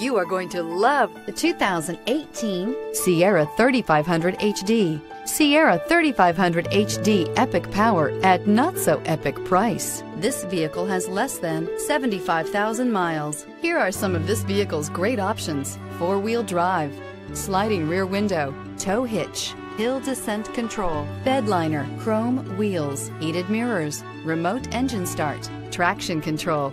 You are going to love the 2018 Sierra 3500 HD. Sierra 3500 HD epic power at not so epic price. This vehicle has less than 75,000 miles. Here are some of this vehicle's great options. Four-wheel drive, sliding rear window, tow hitch, hill descent control, bed liner, chrome wheels, heated mirrors, remote engine start, traction control,